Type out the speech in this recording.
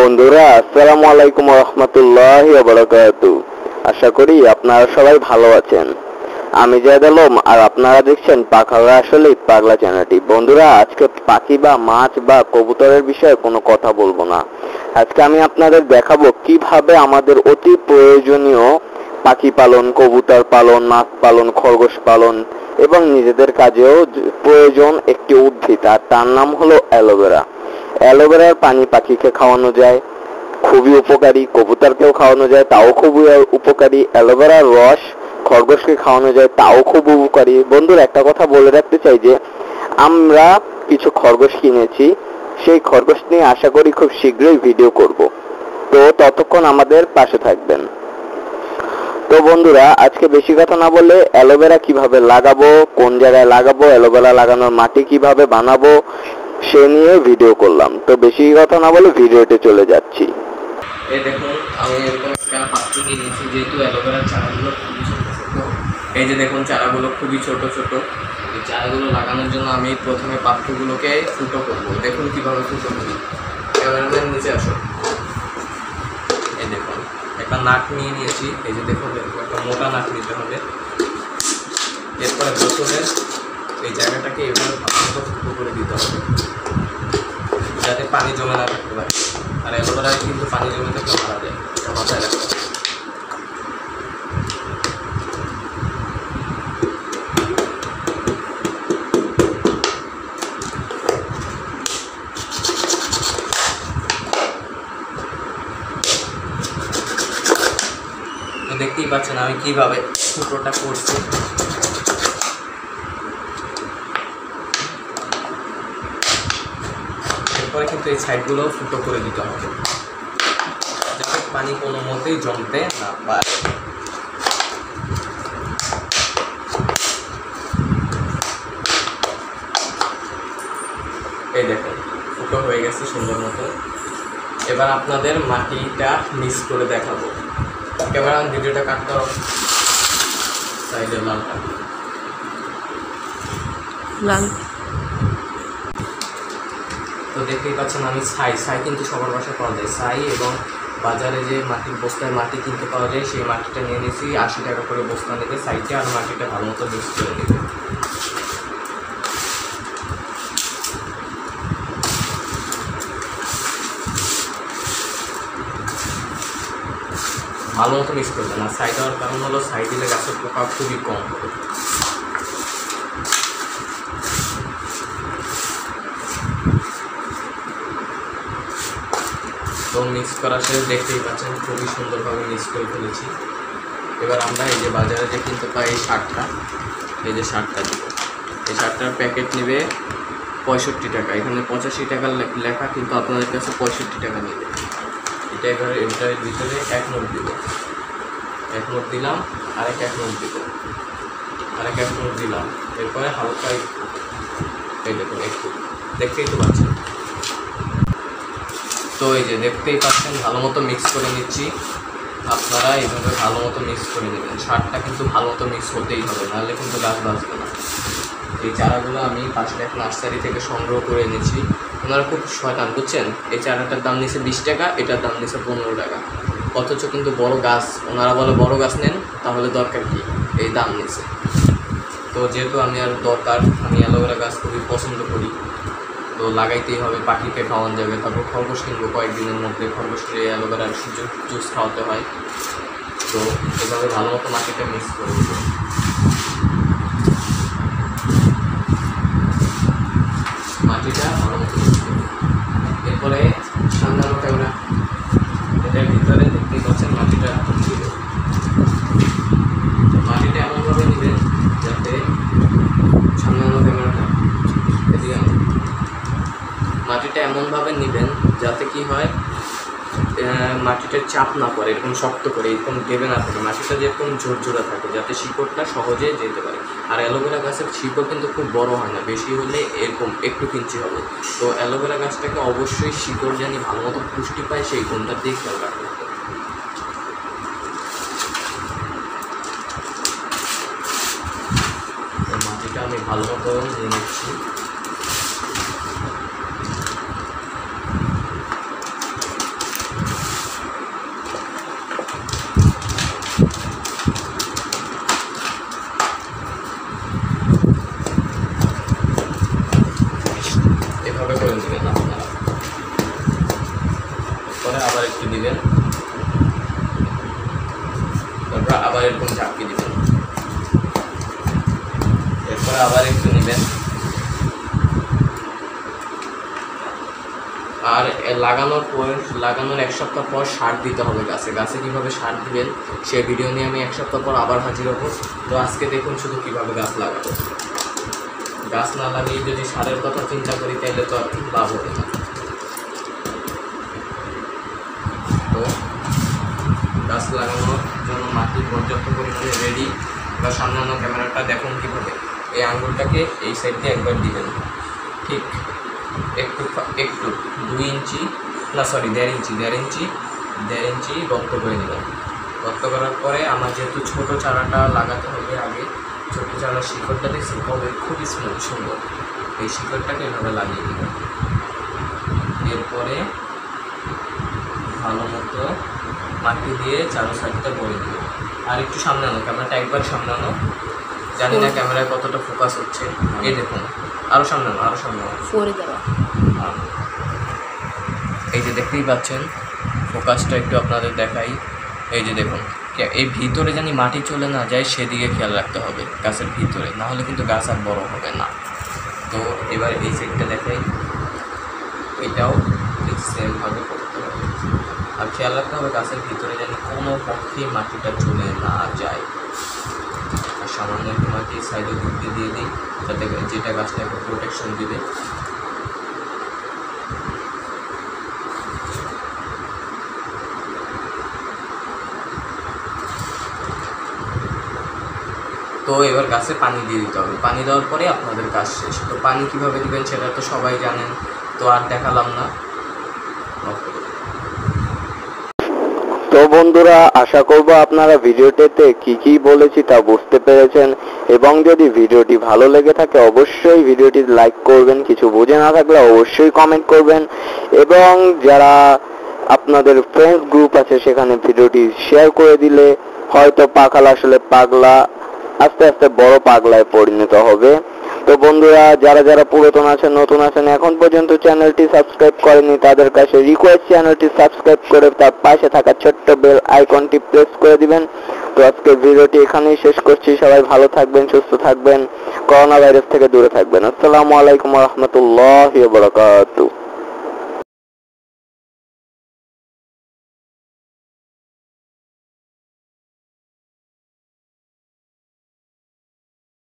বন্ধুরা, আসসালামু আলাইকুম রহমতুল্লাহ আশা করি আপনারা সবাই ভালো আছেন। আমি জায়দ আলম, আর আপনারা দেখছেন পাখারা আসলে পাগলা চ্যানেলটি। বন্ধুরা, আজকে পাখি বা মাছ বা কবুতরের বিষয়ে কোনো কথা বলব না। আজকে আমি আপনাদের দেখাবো কীভাবে আমাদের অতি প্রয়োজনীয় পাখি পালন, কবুতর পালন, মাছ পালন, খরগোশ পালন এবং নিজেদের কাজেও প্রয়োজন একটি উদ্ভিদ, আর তার নাম হলো অ্যালোভেরা। অ্যালোভেরার পানি পাখিকে খাওয়ানো যায়, খুবই উপকারী, কবুতরকেও খাওয়ানো যায়, তাও খুবই উপকারী, অ্যালোভেরার রস খরগোশকে খাওয়ানো যায়, তাও খুব উপকারী। বন্ধুরা, একটা কথা বলে রাখতে চাই যে, আমরা কিছু খরগোশ কিনেছি, সেই খরগোশ নিয়ে আশা করি খুব শীঘ্রই ভিডিও করব। তো ততক্ষণ আমাদের পাশে থাকবেন। তো বন্ধুরা, আজকে বেশি কথা না বলে অ্যালোভেরা কীভাবে লাগাবো, কোন জায়গায় লাগাবো, অ্যালোভেরা লাগানোর মাটি কীভাবে বানাবো সে নিয়ে ভিডিও করলাম। তো বেশি কথা না বলে ভিডিওতে চলে যাচ্ছি। এই দেখুন আমি এরকম একটা পাত্র নিয়ে নিয়েছি যেহেতু অ্যালোভেরার চারাগুলো খুবই এই যে দেখুন, চারাগুলো খুবই ছোট ছোট। এই চারাগুলো লাগানোর জন্য আমি প্রথমে পাত্রগুলোকে ফুটো করব। দেখুন কীভাবে ফুটো করি। ক্যামেরাম্যান নিচে আসো। এই দেখুন একটা নাক নিয়ে নিয়েছি। এই যে দেখুন, একটা মোটা নাক নিতে হবে। এরপরে বোতলের এই জায়গাটাকে এভাবে ভালো ফুটো করে দিতে হবে। যাতে পানি জমে না থাকতে পারে। আর অ্যালোভেরায় কিন্তু পানি জমে থাকলে মারা যায়। এটা মাথায় রাখতে হবে। দেখতেই পাচ্ছেন আমি কীভাবে ফুটোটা করছি। এরপরে কিন্তু এই সাইডগুলো ফুটো করে দিতে হবে। যাতে পানি কোনো মতেই জমতে না পারে। এই দেখুন ফুটো হয়ে গেছে সুন্দর মতো। এবার আপনাদের মাটিটা মিক্স করে দেখাবো। ক্যামেরা ভিডিওটা কাটতে হবে সাইডের লালটা। লাল। তো দেখতেই পাচ্ছেন আমি ছাই। ছাই কিন্তু সবার বাসায় পাওয়া যায়। ছাই এবং বাজারে যে মাটির বস্তায় মাটি কিনতে পাওয়া যায়, সেই মাটিটা নিয়ে নিয়েছি। আশি টাকা করে বস্তা নেবে ছাইটা আর মাটিটা ভালো মতো মিক্স করে নেবে। ভালো মতো মিক্স করবেন আর ছাই দেওয়ার কারণ হলো ছাই দিলে গাছের পোকা খুবই কম তো মিক্স করা শেষ দেখতেই পাচ্ছেন, খুবই সুন্দরভাবে মিক্স করে ফেলেছি। এবার আমরা এই যে বাজারে যে কিনতে পাই এই শার্টটা, এই যে শার্টটা দিব এই শার্টটার প্যাকেট নেবে পঁয়ষট্টি টাকা। এখানে পঁচাশি টাকা লে- লেখা, কিন্তু আপনাদের কাছে পঁয়ষট্টি টাকা নেবে। এটা এবার এটার ভিতরে এক নোট দিব। এক নোট দিলাম, আরেক এক নোট দিব। আরেক এক নোট দিলাম। এরপরে হালকা এই দেখুন, একটু। দেখতেই তো পাচ্ছেন। তো এই যে দেখতেই পাচ্ছেন, ভালো মতো মিক্স করে নিচ্ছি। আপনারা এইভাবে ভালো মতো মিক্স করে নেবেন। সারটা কিন্তু ভালো মতো মিক্স হতেই হবে, নাহলে কিন্তু গাছ বাঁচবে না। এই চারাগুলো আমি পাশের এক নার্সারি থেকে সংগ্রহ করে এনেছি। ওনারা খুব শয়তান, বুঝছেন? এই চারাটার দাম নিচ্ছে বিশ টাকা, এটার দাম নিচ্ছে পনেরো টাকা। অথচ কিন্তু বড় গাছ, ওনারা বলে বড় গাছ নেন, তাহলে দরকার কি? এই দাম নিচ্ছে তো যেহেতু আমি আর দরকার, আমি অ্যালোভেরা গাছ খুবই পছন্দ করি। তো লাগাইতেই হবে, পাখিকে খাওয়ানো যাবে। তারপর খরগোশ কিনবো, কয়েকদিনের মধ্যে খরগোশকে অ্যালোভেরার সুযোগ জুস খাওয়াতে হয়। তো এভাবে ভালো মতো মাটিটা মিক্স করে দেবো। মাটিটা ভালো মতো এরপরে আলো ক্যামেরা এটার ভিতরে দেখতেই পাচ্ছেন মাটিটা এমনভাবে নেবেন যাতে সামনে আলো ক্যামেরাটা এদিকে আনো। মাটিটা এমনভাবে নেবেন যাতে কি হয় আহ, মাটিটার চাপ না পড়ে এরকম শক্ত করে এরকম দেবে না থাকে মাটিটা যেরকম ঝোরঝোরা থাকে যাতে শিকড়টা সহজে যেতে পারে। আর অ্যালোভেরা গাছের শিকড় কিন্তু খুব বড় হয় না বেশি হলে এরকম একটু কিঞ্চি হবে। তো অ্যালোভেরা গাছটাকে অবশ্যই শিকড় জানি ভালো মতো পুষ্টি পায় সেই গুণটা দিয়ে খেয়াল রাখতে হবে। মাটিটা আমি ভালো মতো নিয়ে নিচ্ছি। আবার এরকম ঝাঁপকে দেবেন। এরপরে আবার একটু নেবেন। আর লাগানোর পর, লাগানোর এক সপ্তাহ পর সার দিতে হবে গাছে। গাছে কীভাবে সার দিবেন, সে ভিডিও নিয়ে আমি এক সপ্তাহ পর আবার হাজির হব। তো আজকে দেখুন শুধু কীভাবে গাছ লাগাবো। গাছ না লাগিয়ে যদি সারের কথা চিন্তা করি, তাহলে তো আর লাভ হবে না। তো গাছ লাগানোর মাটি পর্যাপ্ত পরিমাণে রেডি বা সামনে ক্যামেরাটা দেখুন কীভাবে। এই আঙুলটাকে এই সাইড দিয়ে একবার দিবেন। ঠিক একটু একটু, দুই ইঞ্চি, না সরি দেড় ইঞ্চি দেড় ইঞ্চি দেড় ইঞ্চি গর্ত করে নেবেন। গর্ত করার পরে আমার যেহেতু ছোটো চারাটা লাগাতে হবে আগে, ছোটো চারার শিকড়টা দেখছি কবে খুবই স্মুথ সুন্দর। এই শিকড়টাকে এভাবে লাগিয়ে দেবেন। এরপরে ভালো মতো মাটি দিয়ে চারো সাইডটা ভরে দেবেন আর একটু সামনে আনো ক্যামেরাটা একবার সামনে আনো। জানি না ক্যামেরায় কতটা ফোকাস হচ্ছে। এই দেখুন আরও সামনে আনো আরও সামনে আনো। ফোরে দেওয়া এই যে দেখতেই পাচ্ছেন ফোকাসটা একটু আপনাদের দেখাই। এই যে দেখুন এই ভিতরে জানি মাটি চলে না যায় সেদিকে খেয়াল রাখতে হবে গাছের ভিতরে। না হলে কিন্তু গাছ আর বড় হবে না। তো এবার এই সাইডটা দেখাই। এটাও ঠিক সেমভাবে আর খেয়াল রাখতে হবে গাছের ভিতরে যেন কোনো পক্ষে মাটিটা চলে না যায়। আর সামান্য একটু মাটি সাইডে ঘুরতে দিয়ে দিই, যাতে যেটা গাছটা গাছটাকে প্রোটেকশন দিবে। তো এবার গাছে পানি দিয়ে দিতে হবে। পানি দেওয়ার পরে আপনাদের কাজ শেষ। তো পানি কীভাবে দিবেন সেটা তো সবাই জানেন, তো আর দেখালাম না. তো বন্ধুরা, আশা করব আপনারা ভিডিওটিতে কি কি বলেছি তা বুঝতে পেরেছেন। এবং যদি ভিডিওটি ভালো লেগে থাকে, অবশ্যই ভিডিওটি লাইক করবেন। কিছু বুঝে না থাকলে অবশ্যই কমেন্ট করবেন। এবং যারা আপনাদের ফ্রেন্ডস গ্রুপ আছে, সেখানে ভিডিওটি শেয়ার করে দিলে হয়তো পাখাল আসলে পাগলা, আস্তে আস্তে বড় পাগলায় পরিণত হবে। তো বন্ধুরা, যারা যারা পুরাতন আছেন, নতুন আছেন, এখন পর্যন্ত চ্যানেলটি সাবস্ক্রাইব করেনি তাদের কাছে রিকোয়েস্ট চ্যানেলটি সাবস্ক্রাইব করে তার পাশে থাকা ছোট্ট বেল আইকনটি প্রেস করে দিবেন। তো আজকে ভিডিওটি এখানেই শেষ করছি। সবাই ভালো থাকবেন, সুস্থ থাকবেন। করোনা ভাইরাস থেকে দূরে থাকবেন। আসসালামু আলাইকুম রহমতুল্লাহ বারাকাতুহু।